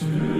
Soon.